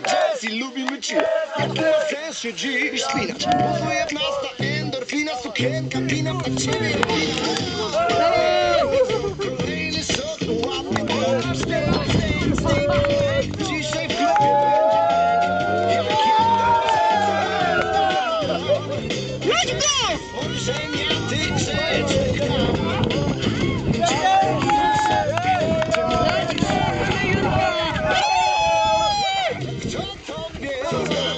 jazz i lubimy chill Jak ma sens się dziś spinać Pozuje w nas ta endorfina Sukienka pina dla ciebie Kolejny sok to teraz Dzisiaj w klubie będzie Let's go! Spojrzenia